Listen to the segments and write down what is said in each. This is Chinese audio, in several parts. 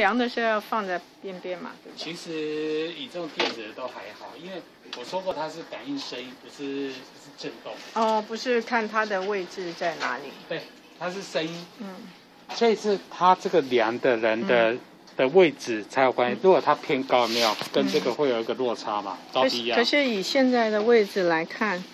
量的是要放在边边嘛，对不对？其实以这种电子的都还好，因为我说过它是感应声音，不是不是震动。哦，不是看它的位置在哪里。对，它是声音，嗯，所以是它这个量的人的、的位置才有关系。如果它偏高，有没有跟这个会有一个落差嘛，高可低压是可。是以现在的位置来看，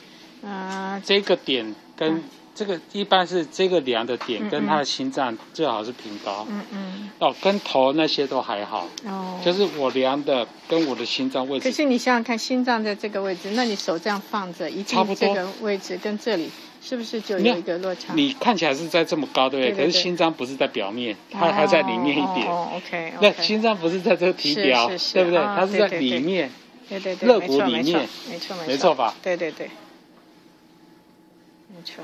啊、这个点跟嗯这个一般是这个量的点嗯跟他的心脏最好是平高。嗯嗯，哦，跟头那些都还好，哦，就是我量的跟我的心脏位置可是你想想看，心脏在这个位置，那你手这样放着，一差不多定这个位置跟这里是不是就有一个落差？你看起来是在这么高，对不对？可是心脏不是在表面，它还在里面一点。哦哦，OK，那心脏不是在这个体表，对不对？啊它是在里面，对对对，肋没错没错骨里面没错没没错吧？对对对，没错。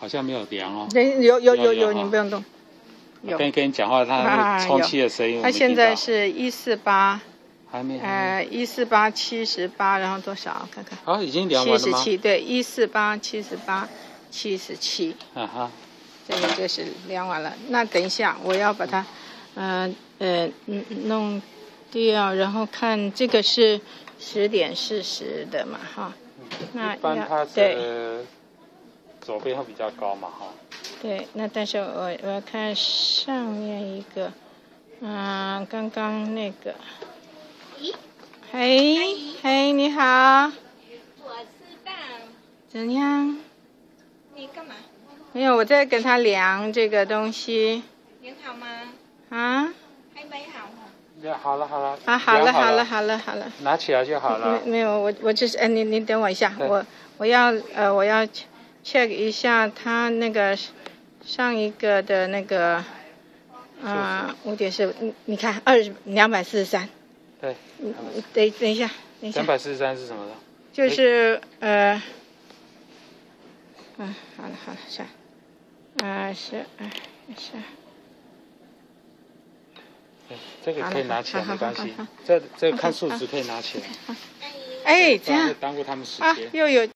好像没有量哦。对，有有有有，你不用动。有我，跟跟你讲话，它啊充气的声音，我它现在是一四八，还没，呃，一四八七十八，然后多少？看看，好，已经量完了吗？十七，对，一四八七十八七十七，啊哈，这个就是量完了。那等一下，我要把它，呃呃嗯弄掉，然后看这个是十点四十的嘛，哈。那要一般它对是左边会比较高嘛，哈。对，那但是我我要看上面一个，嗯、刚刚那个，嘿，嘿，你好，我知道，怎样？你干嘛？没有，我在跟他量这个东西量好吗？啊还没好呢。好了好了，啊，好了好了，好了好了，拿起来就好了没。没有，我我就是，哎，你你等我一下，对我我要呃我要 check 一下他那个上一个的那个，啊、五点是，你你看二两百四十三。对，等等一下，等一下两，百四十三是什么呢？就是呃，嗯，好了好了，算了，呃是呃是，对这个可以拿起来，没关系。这这个看数值可以拿起来，哎，这样耽误他们时啊间。又有